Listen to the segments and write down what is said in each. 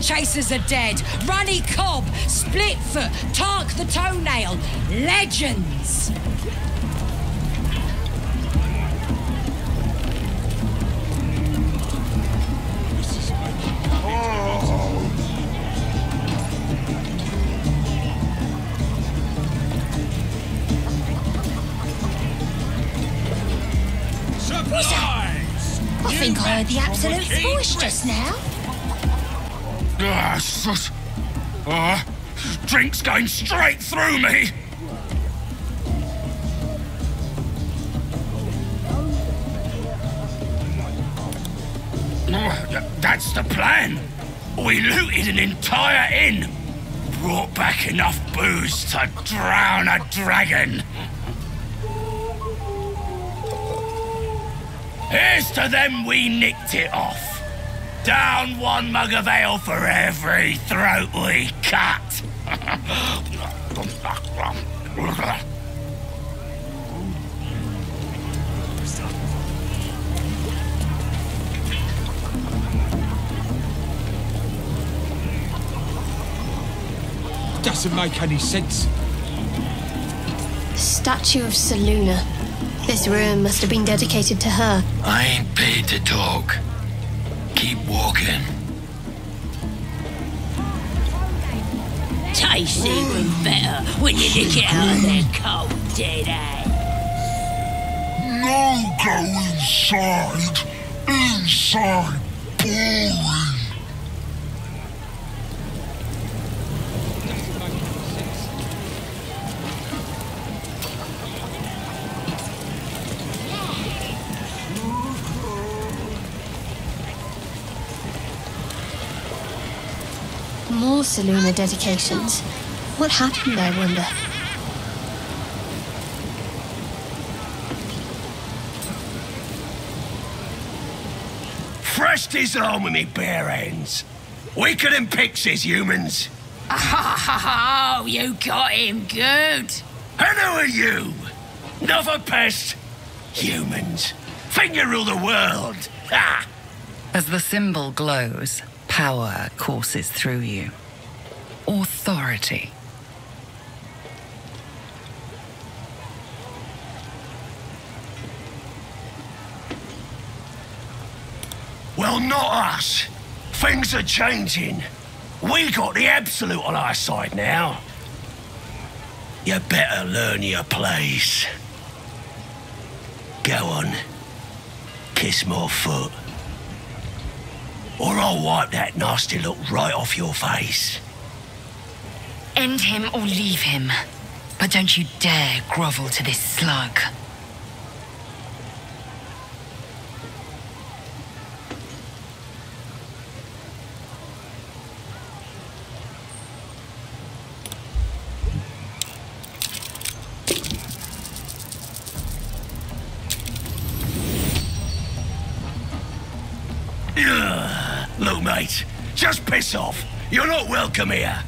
Chasers are dead. Runny Cobb, Splitfoot, Tark the Toenail. Legends. I think I heard the absolute voice just now. Ah. Ah, drink's going straight through me. Th- That's the plan. We looted an entire inn. Brought back enough booze to drown a dragon. Here's to them we nicked it off. Down one mug of ale for every throat we cut. Doesn't make any sense. Statue of Selûne. This room must have been dedicated to her. I ain't paid to talk. Keep walking. Tastes even better when you lick it out of their cold dead ass. No go inside. Inside. Boring. Selûne dedications. What happened, I wonder? Fresh disarm with me bare hands. Weaker than pixies, humans. Oh, you got him good. And who are you? Another pest? Humans. Think you rule the world. Ha! As the symbol glows, power courses through you. Authority. Well, not us. Things are changing. We got the absolute on our side now. You better learn your place. Go on. Kiss my foot. Or I'll wipe that nasty look right off your face. End him or leave him. But don't you dare grovel to this slug. Ugh. Look, mate, just piss off. You're not welcome here.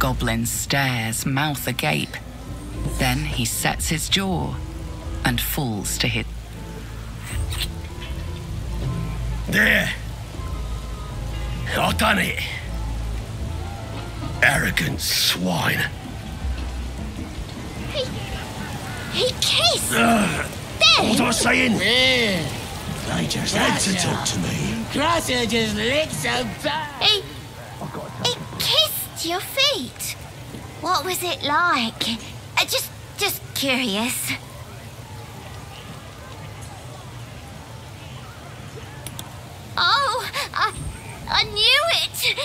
Goblin stares, mouth agape. Then he sets his jaw and falls to his. There. I done it. Arrogant swine. He he kissed! Ugh. What was I saying? Yeah. They just had to talk to me. Crosser just licks so bad. He. He kissed your feet. What was it like? Uh, just. just curious. Oh, I. I knew it!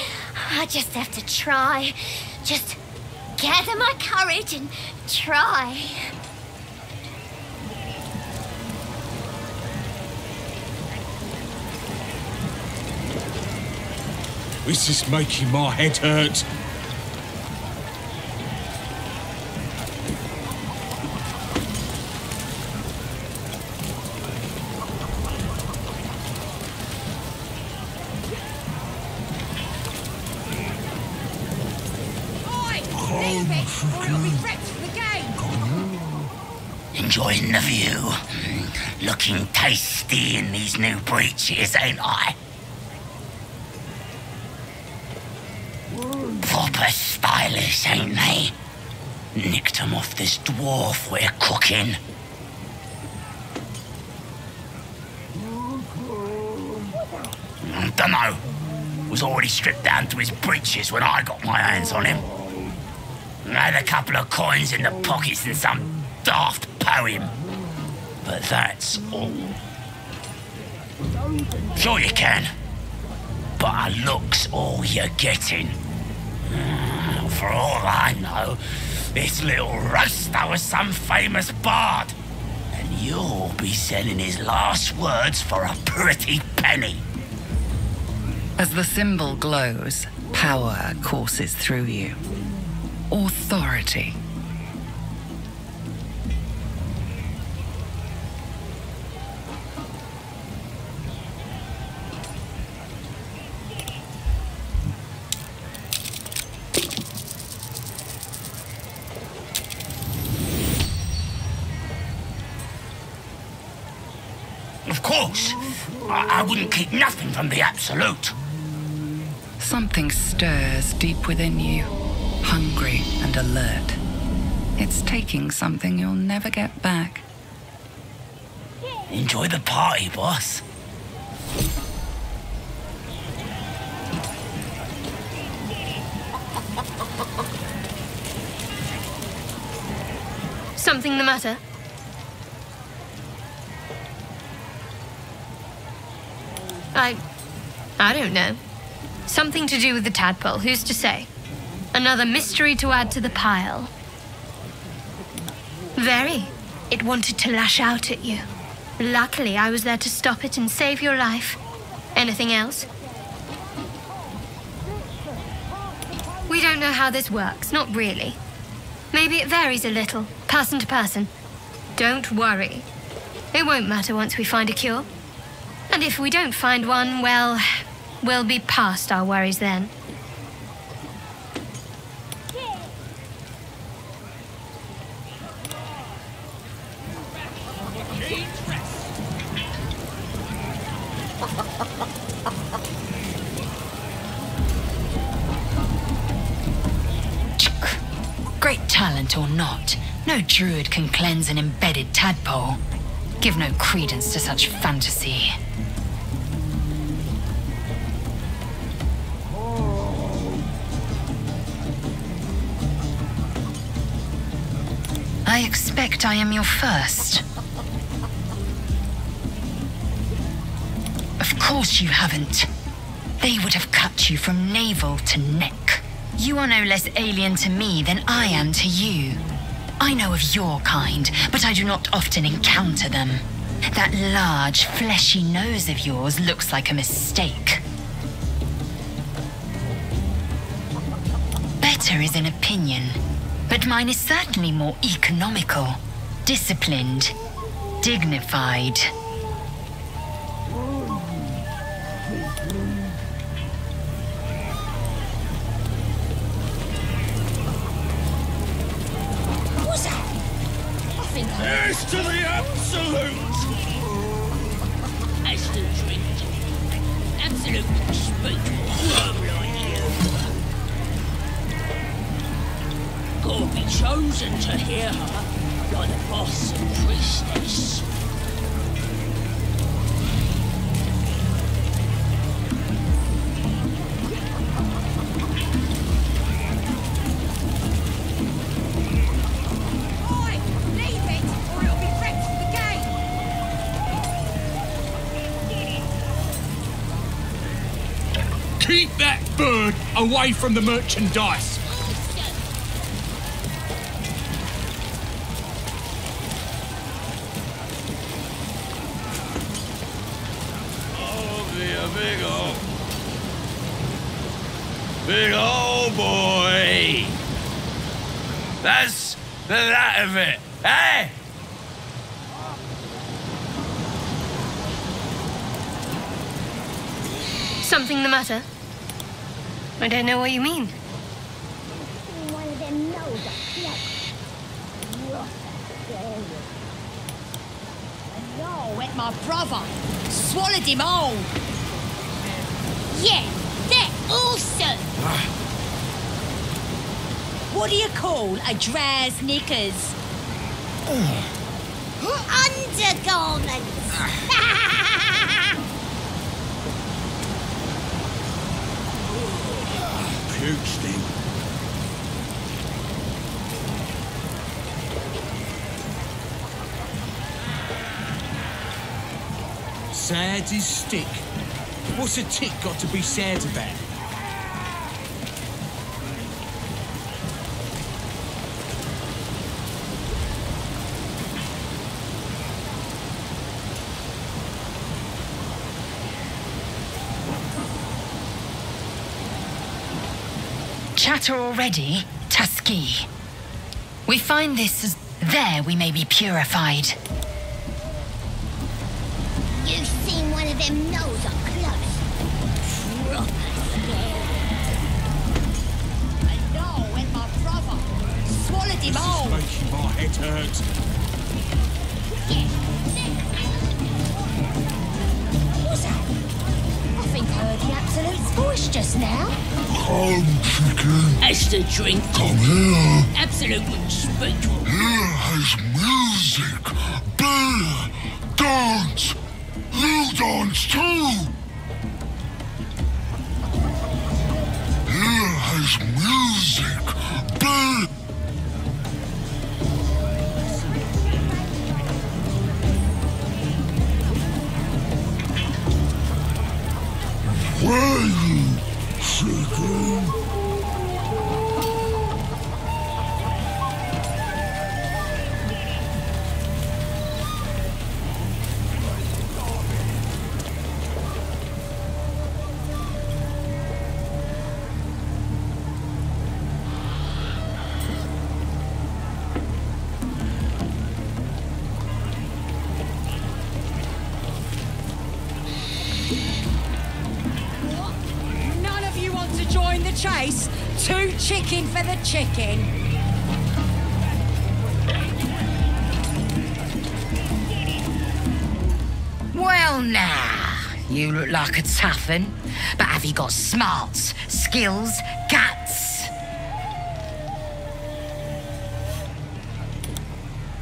I just have to try. Just gather my courage and try. This is making my head hurt. Enjoying the view. Looking tasty in these new breeches, ain't I? Proper stylish, ain't they? Nicked 'em off this dwarf we're cooking. Mm, Dunno. Was already stripped down to his breeches when I got my hands on him. Had a couple of coins in the pockets and some daft poem. But that's all. Sure you can. But a look's all you're getting. Mm, For all I know, this little roaster was some famous bard. And you'll be selling his last words for a pretty penny. As the symbol glows, power courses through you. Authority. Course, I, I wouldn't keep nothing from the Absolute. Something stirs deep within you, hungry and alert. It's taking something you'll never get back. Enjoy the party, boss. Something the matter? I. I don't know. Something to do with the tadpole, who's to say? Another mystery to add to the pile. Very. It wanted to lash out at you. Luckily, I was there to stop it and save your life. Anything else? We don't know how this works, not really. Maybe it varies a little, person to person. Don't worry. It won't matter once we find a cure. And if we don't find one, well, we'll be past our worries then. Great talent or not, no druid can cleanse an embedded tadpole. Give no credence to such fantasy. I expect I am your first. Of course you haven't. They would have cut you from navel to neck. You are no less alien to me than I am to you. I know of your kind, but I do not often encounter them. That large, fleshy nose of yours looks like a mistake. Better is an opinion, but mine is certainly more economical, disciplined, dignified. To hear her like the boss and priestess. Oi! Leave it, or it'll be wrecked for! Keep that bird away from the merchandise! Big old boy. That's the that of it. Hey! Something the matter? I don't know what you mean. One of them knows a cloak. What a scary No, at my brother. Swallowed him whole. Yeah, they're awesome. What do you call a draz knickers? Undergarments. Puke sting. Sad's his stick. What's a tick got to be sad about? Chatter already, Tusky. We find this as there we may be purified. You've seen one of them nose up close. Proper scary. No, at my brother. Swallowed him whole. Making my head hurt. What's heard the Absolute's voice just now. Come, chicken. As the drink, Come here. absolute wouldn't speak to him. Here has music, beer, dance. You dance too. Here has music, beer. Where chicken for the chicken. Well, now, you look like a tough un, but have you got smarts, skills, guts?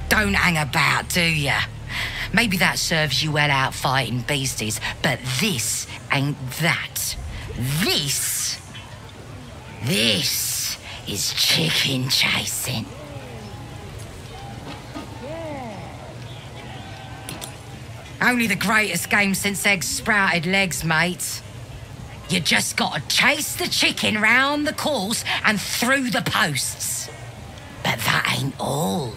Don't hang about, do ya? Maybe that serves you well out fighting beasties, but this ain't that. This. This is chicken chasing. Only the greatest game since eggs sprouted legs, mate. You just gotta chase the chicken round the course and through the posts. But that ain't all.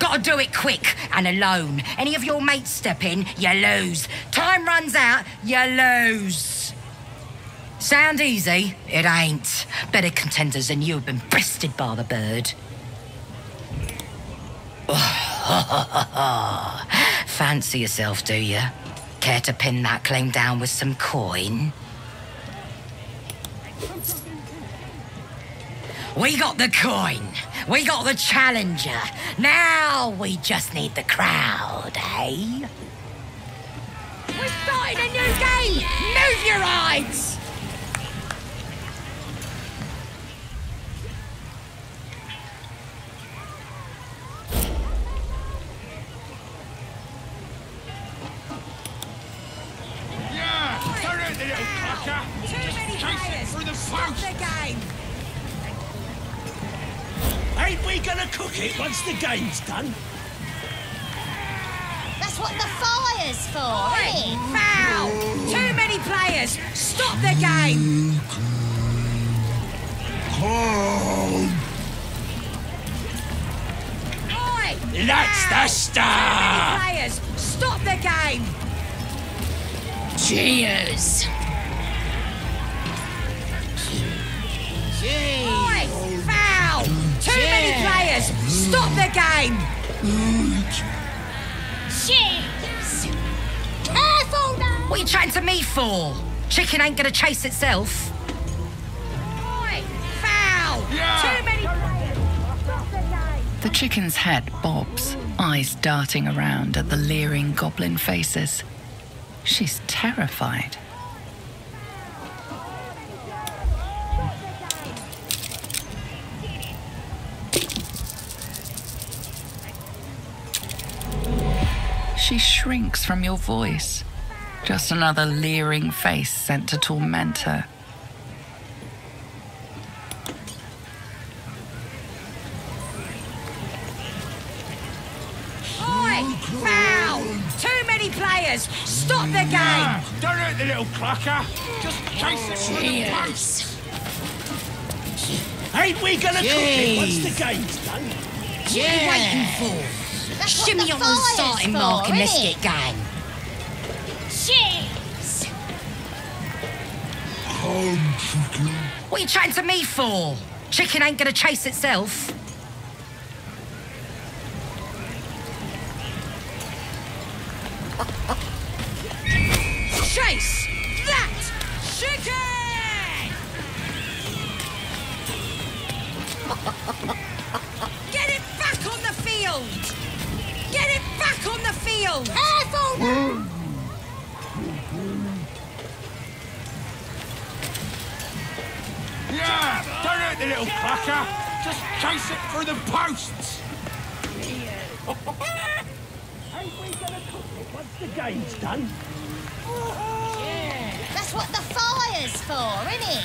Gotta do it quick and alone. Any of your mates step in, you lose. Time runs out, you lose. Sound easy? It ain't. Better contenders than you have been breasted by the bird. Fancy yourself, do you? Care to pin that claim down with some coin? We got the coin. We got the challenger. Now we just need the crowd, eh? We're starting a new game! Move your eyes! Don't hurt the! Too many Chase it players! through the Stop post! the game! Ain't we gonna cook it once the game's done? That's what the fire's for, Oi! isn't it? Foul! Too many players! Stop the game! Come. Oi! That's the Foul! start! Players! Stop the game! Cheers! Foul! Too many players! Stop the game! Cheers! Careful now! What are you chatting to me for? Chicken ain't gonna chase itself. Oi! Foul! Too many players! Stop the game! The chicken's head bobs, eyes darting around at the leering goblin faces. She's terrified. She shrinks from your voice. Just another leering face sent to torment her. Oi! Foul! Too many players! Stop the game! Don't hurt the little clucker. Just chase it through the posts. Ain't we gonna cook it once the game's done? What are you waiting for? That's Shimmy on the fire's starting for, mark and let's innit? get going. Cheers! Come, chicken. What are you chatting to me for? Chicken ain't gonna chase itself. The field! Careful! Yeah, don't hurt the little clucker. Just chase it through the posts. Ain't we gonna cook it once the game's done? That's what the fire's for, innit?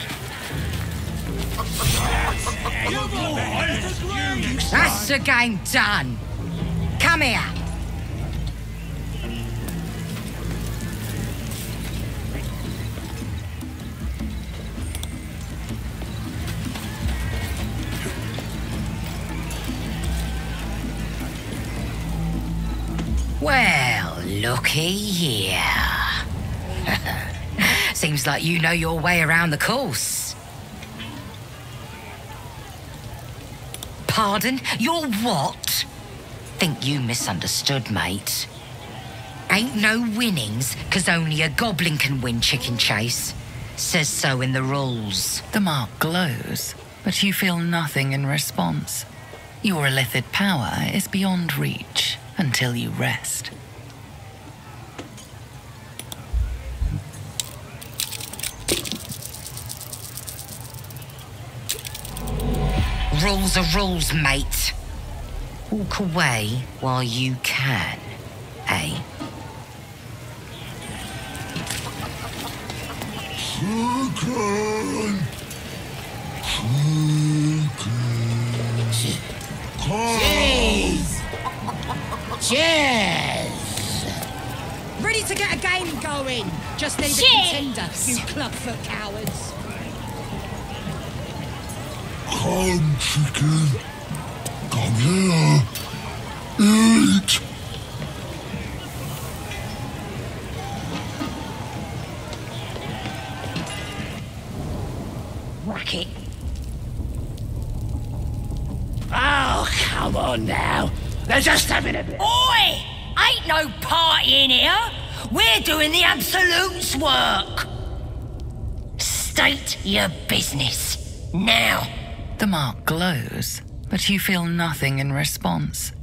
That's the game done. Come here. Looky here. Seems like you know your way around the course. Pardon? You're what? Think you misunderstood, mate. Ain't no winnings, 'cause only a goblin can win chicken chase. Says so in the rules. The mark glows, but you feel nothing in response. Your illithid power is beyond reach until you rest. Rules are rules, mate. Walk away while you can, eh? Chicken. Chicken. Come. Cheers! Ready to get a game going. Just need a contender, you clubfoot cowards. Come, chicken. Come here. Eat. Racket. Oh, come on now. They're just having a bit. Oi! Ain't no party in here. We're doing the Absolute's work. State your business. Now. The mark glows, but you feel nothing in response.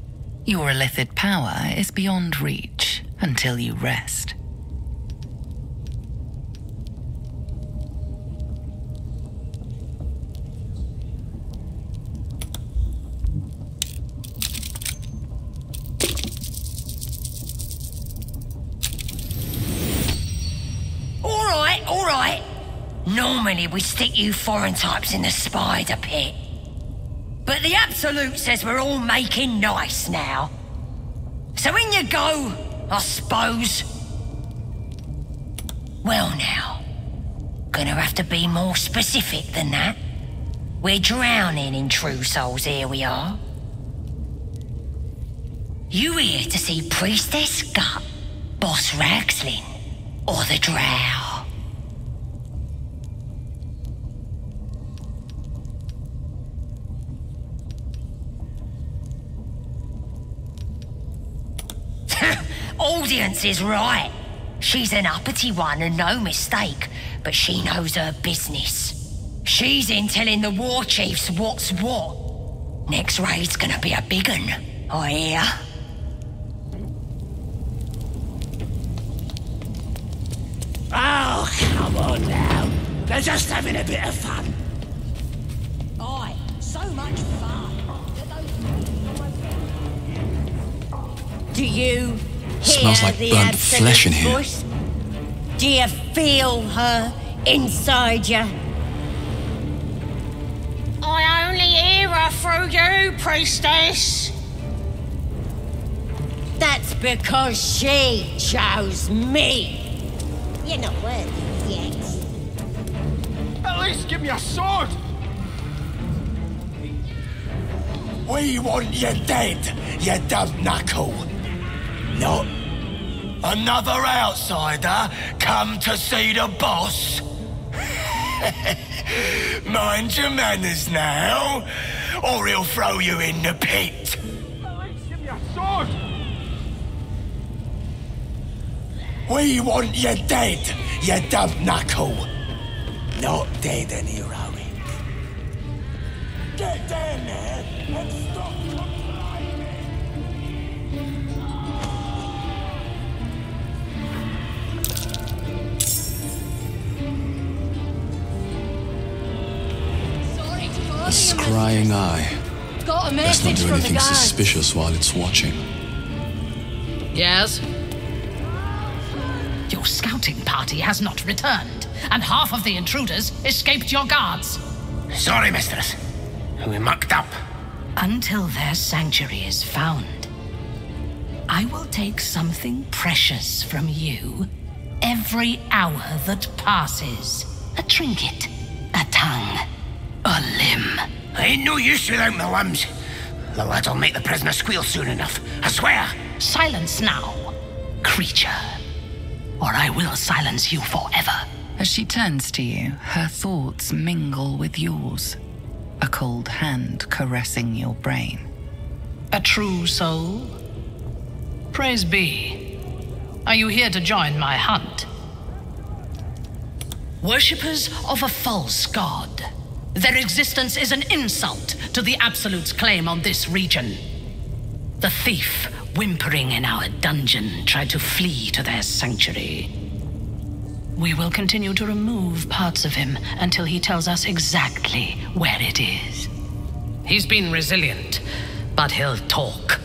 Your illithid power is beyond reach until you rest. Normally we stick you foreign types in the spider pit. But the Absolute says we're all making nice now. So in you go, I suppose. Well now, gonna have to be more specific than that. We're drowning in true souls, here we are. You here to see Priestess Gut, Boss Ragzlin, or the Drow? audience is right. She's an uppity one and no mistake, but she knows her business. She's in telling the war chiefs what's what. Next raid's gonna be a big one, I hear. Oh, come on now. They're just having a bit of fun. Aye, so much fun. Do you Smells like the burnt flesh in here. voice? Do you feel her inside you? I only hear her through you, priestess. That's because she chose me. You're not worthy yet. At least give me a sword! We want you dead, you dumb knuckle. Not another outsider come to see the boss. Mind your manners now, or he'll throw you in the pit. We want you dead, you dumb knuckle. Not dead and heroic. Get down there and stop A scrying eye. Got a Let's not do from anything suspicious while it's watching. Yes? Your scouting party has not returned, and half of the intruders escaped your guards. Sorry, mistress. We mucked up. Until their sanctuary is found, I will take something precious from you every hour that passes. A trinket, a tongue, a limb. Ain't no use without my limbs. The lad'll make the prisoner squeal soon enough. I swear. Silence now, creature, or I will silence you forever. As she turns to you, her thoughts mingle with yours, a cold hand caressing your brain. A true soul? Praise be. Are you here to join my hunt? Worshippers of a false god. Their existence is an insult to the Absolute's claim on this region. The thief, whimpering in our dungeon, tried to flee to their sanctuary. We will continue to remove parts of him until he tells us exactly where it is. He's been resilient, but he'll talk.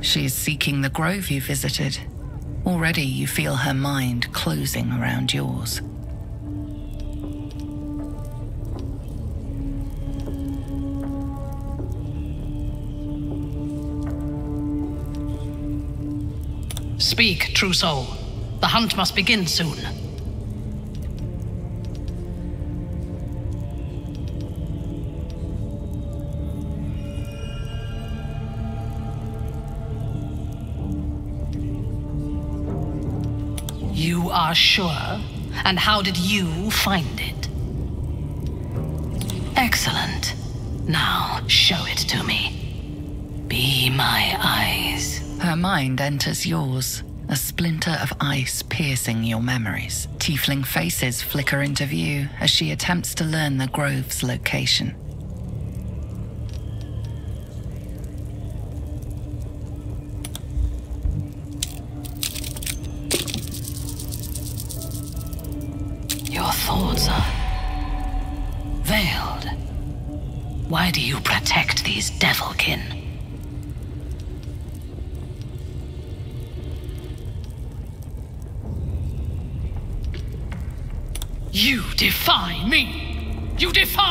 She's seeking the grove you visited. Already you feel her mind closing around yours. Speak, true soul. The hunt must begin soon. You are sure? And how did you find it? Excellent. Now, show it to me. Be my eyes. Her mind enters yours, a splinter of ice piercing your memories. Tiefling faces flicker into view as she attempts to learn the grove's location.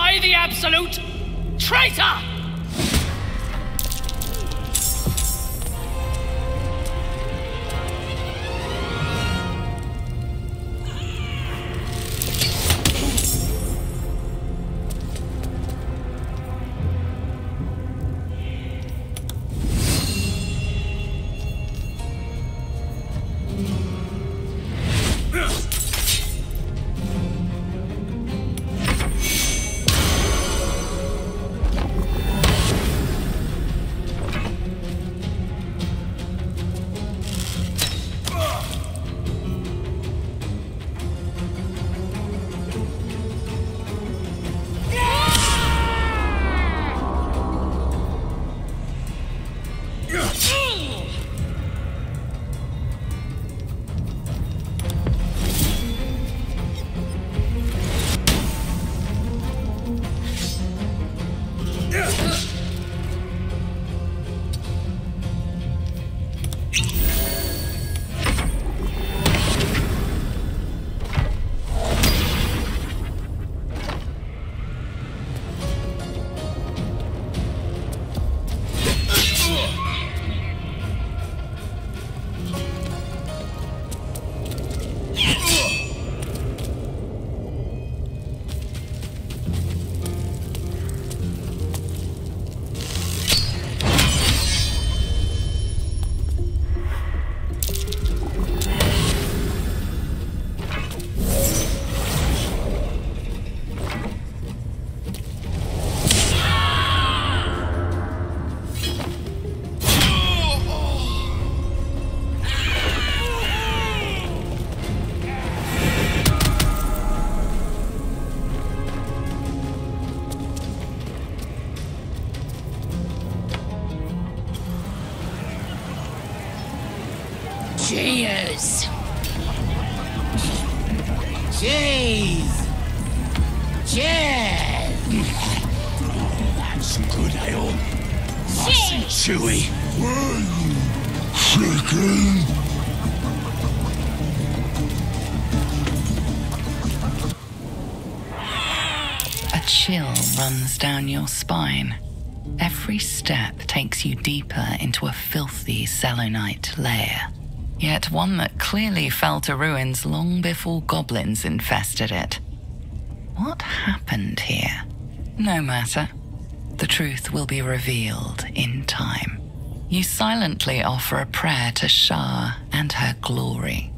Defy the Absolute! Traitor! Cheers! Cheese! Cheers! That's good ale. Nice and chewy. Chicken. A chill runs down your spine. Every step takes you deeper into a filthy Selûnite lair. Yet one that clearly fell to ruins long before goblins infested it. What happened here? No matter. The truth will be revealed in time. You silently offer a prayer to Shar and her glory.